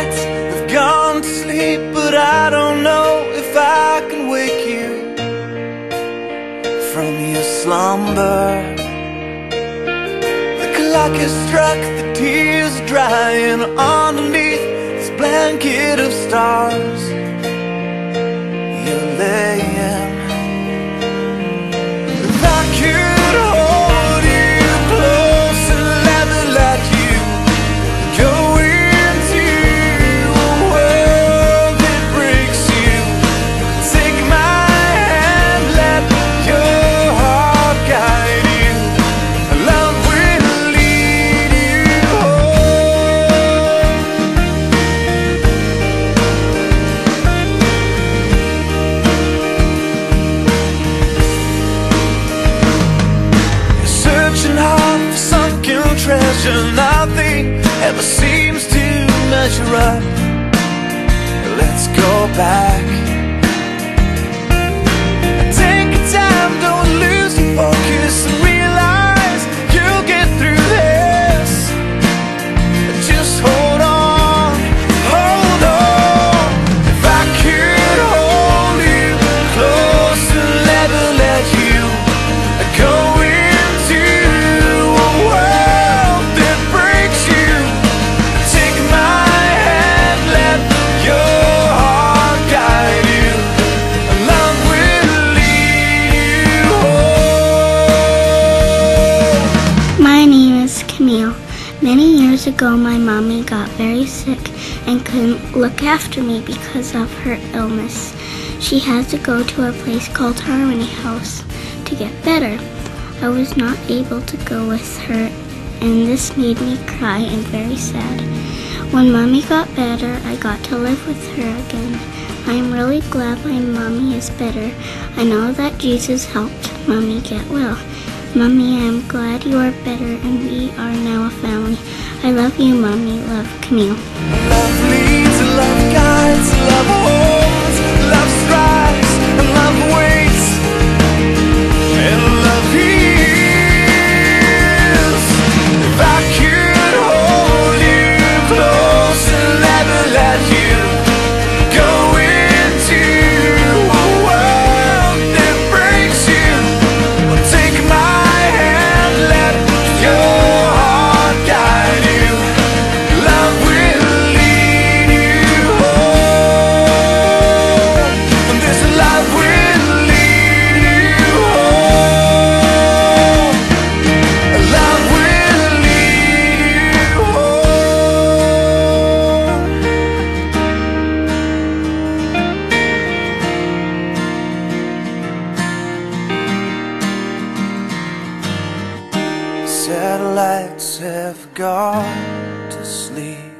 lights have gone to sleep But I don't know if I can wake you From your slumber. The clock has struck, the tears drying. Underneath this blanket of stars treasure, nothing ever seems to measure up. Let's go back. Many years ago, my mommy got very sick and couldn't look after me because of her illness. She had to go to a place called Harmony House to get better. I was not able to go with her, and this made me cry and very sad. When mommy got better, I got to live with her again. I am really glad my mommy is better. I know that Jesus helped mommy get well. Mommy, I'm glad you are better and we are now a family. I love you, Mommy. Love, Camille. Have gone to sleep.